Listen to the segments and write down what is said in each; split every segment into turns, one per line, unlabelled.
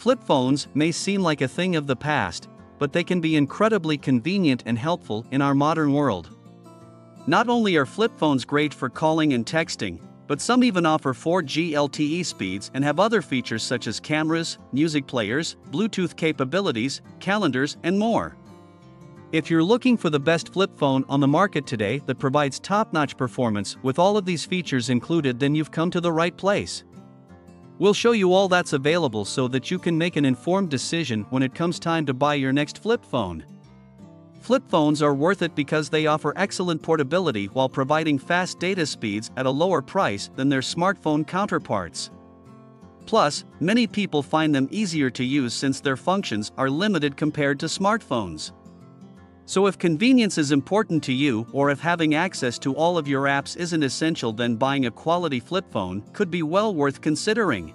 Flip phones may seem like a thing of the past, but they can be incredibly convenient and helpful in our modern world. Not only are flip phones great for calling and texting, but some even offer 4G LTE speeds and have other features such as cameras, music players, Bluetooth capabilities, calendars, and more. If you're looking for the best flip phone on the market today that provides top notch performance with all of these features included, then you've come to the right place. We'll show you all that's available so that you can make an informed decision when it comes time to buy your next flip phone. Flip phones are worth it because they offer excellent portability while providing fast data speeds at a lower price than their smartphone counterparts. Plus, many people find them easier to use since their functions are limited compared to smartphones. So, if convenience is important to you, or if having access to all of your apps isn't essential, then buying a quality flip phone could be well worth considering.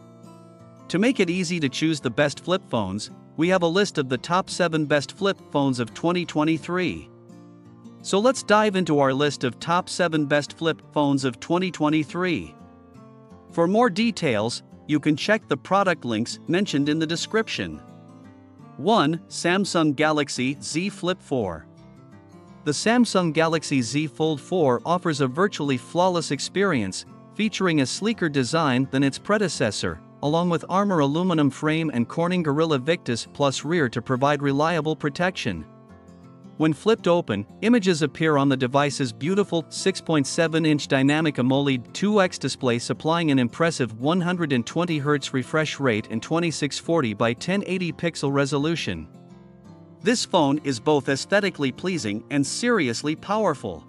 To make it easy to choose the best flip phones, we have a list of the top 7 best flip phones of 2023. So let's dive into our list of top 7 best flip phones of 2023. For more details, you can check the product links mentioned in the description. 1. Samsung Galaxy Z Flip 4. The Samsung Galaxy Z Fold 4 offers a virtually flawless experience, featuring a sleeker design than its predecessor, along with armor aluminum frame and Corning Gorilla Victus Plus rear to provide reliable protection. When flipped open, images appear on the device's beautiful 6.7-inch dynamic AMOLED 2X display supplying an impressive 120Hz refresh rate and 2640 by 1080 pixel resolution. This phone is both aesthetically pleasing and seriously powerful.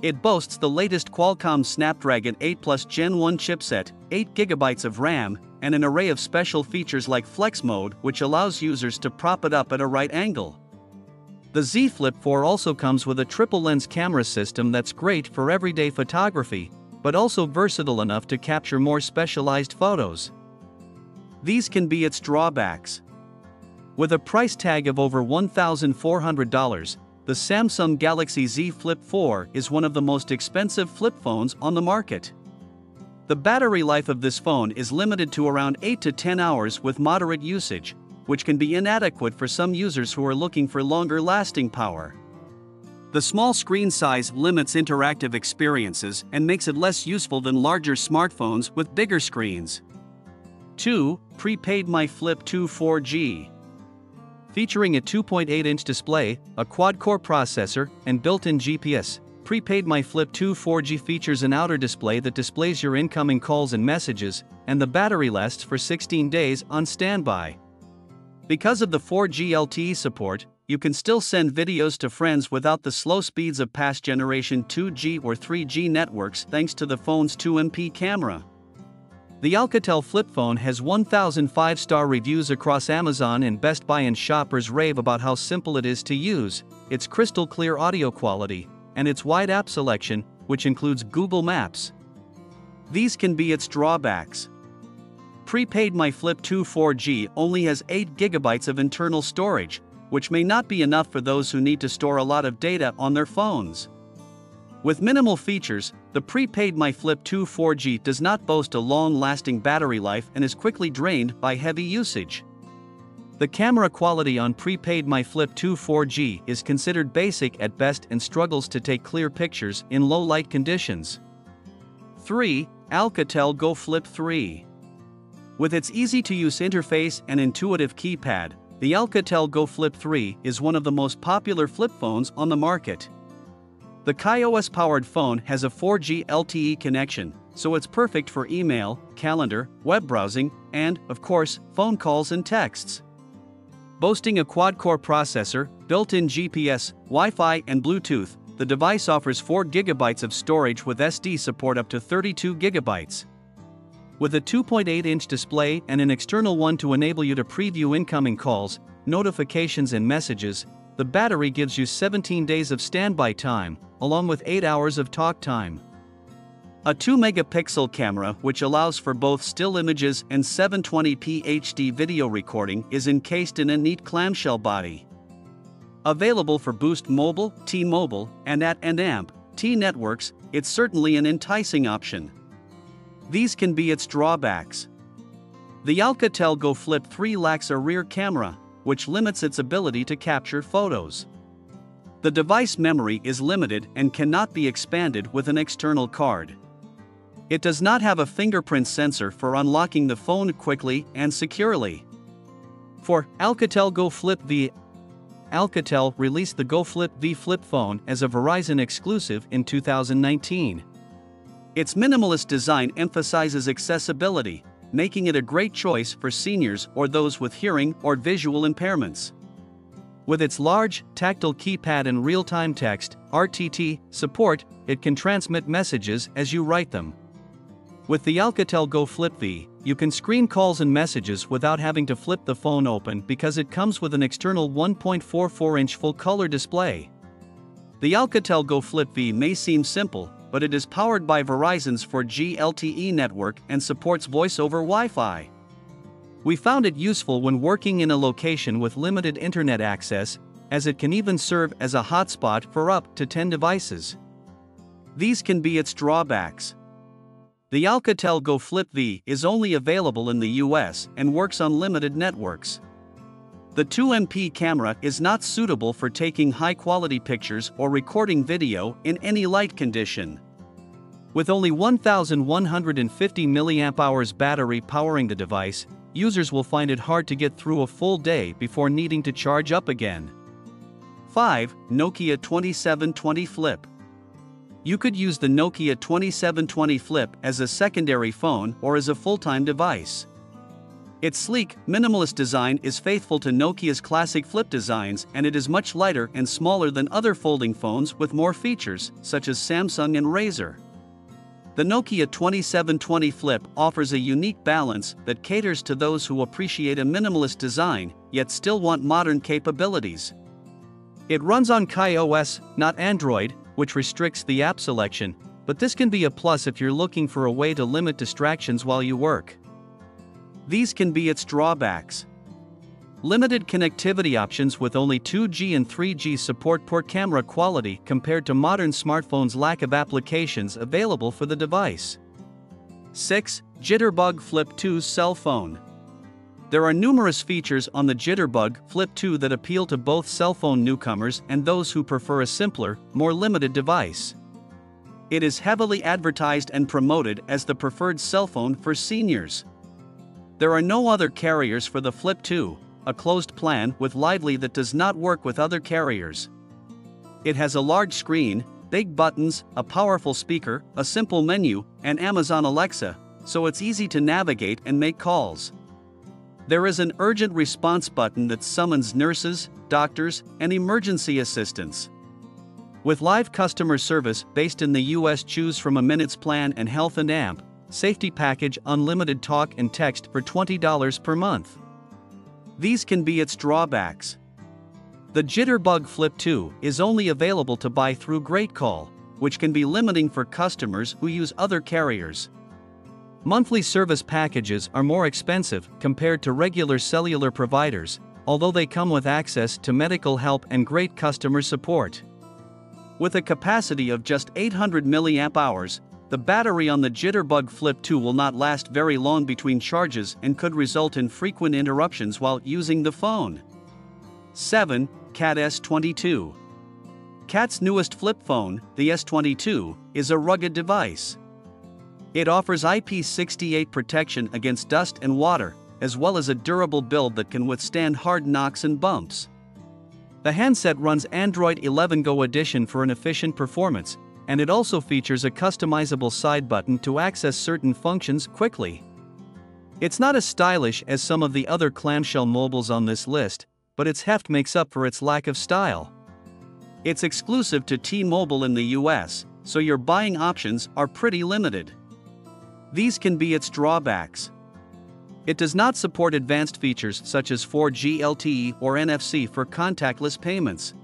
It boasts the latest Qualcomm Snapdragon 8 Plus Gen 1 chipset, 8GB of RAM, and an array of special features like Flex Mode, which allows users to prop it up at a right angle. The Z Flip 4 also comes with a triple lens camera system that's great for everyday photography, but also versatile enough to capture more specialized photos. These can be its drawbacks. With a price tag of over $1,400, the Samsung Galaxy Z Flip 4 is one of the most expensive flip phones on the market. The battery life of this phone is limited to around 8 to 10 hours with moderate usage, which can be inadequate for some users who are looking for longer lasting power. The small screen size limits interactive experiences and makes it less useful than larger smartphones with bigger screens. 2. Prepaid My Flip 2 4G. Featuring a 2.8 inch display, a quad core processor, and built in GPS, Prepaid My Flip 2 4G features an outer display that displays your incoming calls and messages, and the battery lasts for 16 days on standby. Because of the 4G LTE support, you can still send videos to friends without the slow speeds of past generation 2G or 3G networks thanks to the phone's 2MP camera. The Alcatel flip phone has 1,000 5 star reviews across Amazon and Best Buy, and shoppers rave about how simple it is to use, its crystal clear audio quality, and its wide app selection, which includes Google Maps. These can be its drawbacks. Prepaid My Flip 2 4G only has 8GB of internal storage, which may not be enough for those who need to store a lot of data on their phones. With minimal features, the prepaid My Flip 2 4G does not boast a long lasting battery life and is quickly drained by heavy usage. The camera quality on prepaid My Flip 2 4G is considered basic at best and struggles to take clear pictures in low light conditions. 3. Alcatel Go Flip 3 with its easy to use interface and intuitive keypad, the Alcatel Go Flip 3 is one of the most popular flip phones on the market. The KaiOS powered phone has a 4G LTE connection, so it's perfect for email, calendar, web browsing, and, of course, phone calls and texts. Boasting a quad core processor, built in GPS, Wi Fi, and Bluetooth, the device offers 4 GB of storage with SD support up to 32 GB. With a 2.8 inch display and an external one to enable you to preview incoming calls, notifications, and messages, the battery gives you 17 days of standby time, along with 8 hours of talk time. A 2 megapixel camera, which allows for both still images and 720p HD video recording, is encased in a neat clamshell body. Available for Boost Mobile, T Mobile, and AT and AMP, T networks, it's certainly an enticing option. These can be its drawbacks. The Alcatel Go Flip 3 lacks a rear camera, which limits its ability to capture photos. The device memory is limited and cannot be expanded with an external card. It does not have a fingerprint sensor for unlocking the phone quickly and securely. For Alcatel Go Flip V, Alcatel released the Go Flip V flip phone as a Verizon exclusive in 2019. Its minimalist design emphasizes accessibility, making it a great choice for seniors or those with hearing or visual impairments. With its large, tactile keypad and real time text RTT, support, it can transmit messages as you write them. With the Alcatel Go Flip V, you can screen calls and messages without having to flip the phone open because it comes with an external 1.44 inch full color display. The Alcatel Go Flip V may seem simple, but it is powered by Verizon's 4G LTE network and supports voice over Wi Fi. We found it useful when working in a location with limited internet access, as it can even serve as a hotspot for up to 10 devices. These can be its drawbacks. The Alcatel Go Flip V is only available in the US and works on limited networks. The 2MP camera is not suitable for taking high quality pictures or recording video in any light condition. With only 1150 mAh battery powering the device, users will find it hard to get through a full day before needing to charge up again. 5. Nokia 2720 Flip. You could use the Nokia 2720 Flip as a secondary phone or as a full time device. Its sleek, minimalist design is faithful to Nokia's classic flip designs and it is much lighter and smaller than other folding phones with more features, such as Samsung and Razr. The Nokia 2720 Flip offers a unique balance that caters to those who appreciate a minimalist design yet still want modern capabilities. It runs on KaiOS, not Android, which restricts the app selection, but this can be a plus if you're looking for a way to limit distractions while you work. These can be its drawbacks. Limited connectivity options with only 2G and 3G support poor camera quality compared to modern smartphones' lack of applications available for the device. 6. Jitterbug Flip 2 Cell Phone. There are numerous features on the Jitterbug Flip 2 that appeal to both cell phone newcomers and those who prefer a simpler, more limited device. It is heavily advertised and promoted as the preferred cell phone for seniors. There are no other carriers for the Flip 2, a closed plan with Lively that does not work with other carriers. It has a large screen, big buttons, a powerful speaker, a simple menu, and Amazon Alexa, so it's easy to navigate and make calls. There is an urgent response button that summons nurses, doctors, and emergency assistants. With live customer service based in the US, choose from a minutes plan and health and amp, safety package, unlimited talk and text for $20 per month. These can be its drawbacks. The Jitterbug Flip 2 is only available to buy through GreatCall, which can be limiting for customers who use other carriers. Monthly service packages are more expensive compared to regular cellular providers, although they come with access to medical help and great customer support. With a capacity of just 800 mAh, the battery on the Jitterbug Flip 2 will not last very long between charges and could result in frequent interruptions while using the phone. 7. Cat S22 Cat's newest flip phone, the S22, is a rugged device. It offers IP68 protection against dust and water, as well as a durable build that can withstand hard knocks and bumps. The handset runs Android 11 Go Edition for an efficient performance, and it also features a customizable side button to access certain functions quickly. It's not as stylish as some of the other clamshell mobiles on this list, but its heft makes up for its lack of style. It's exclusive to T-Mobile in the US, so your buying options are pretty limited. These can be its drawbacks. It does not support advanced features such as 4G LTE or NFC for contactless payments.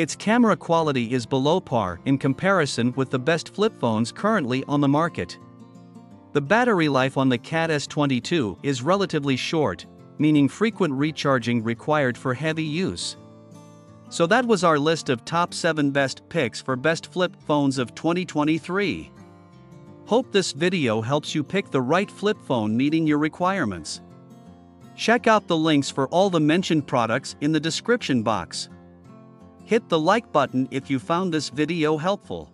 Its camera quality is below par in comparison with the best flip phones currently on the market. The battery life on the CAT S22 is relatively short, meaning frequent recharging required for heavy use. So that was our list of top 7 best picks for best flip phones of 2023. Hope this video helps you pick the right flip phone meeting your requirements. Check out the links for all the mentioned products in the description box. Hit the like button if you found this video helpful.